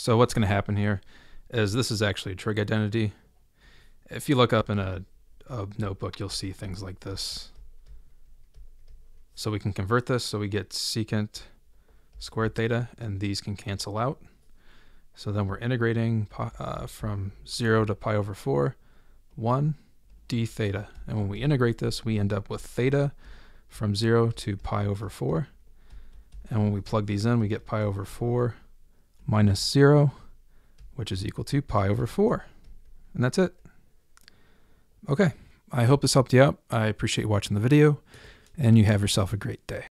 So what's going to happen here is this is actually a trig identity. If you look up in a, a notebook, you'll see things like this. So we can convert this so we get secant squared theta, and these can cancel out. So then we're integrating uh, from 0 to pi over 4, 1 d theta. And when we integrate this, we end up with theta from 0 to pi over 4. And when we plug these in, we get pi over 4 minus 0, which is equal to pi over 4. And that's it. Okay, I hope this helped you out. I appreciate you watching the video, and you have yourself a great day.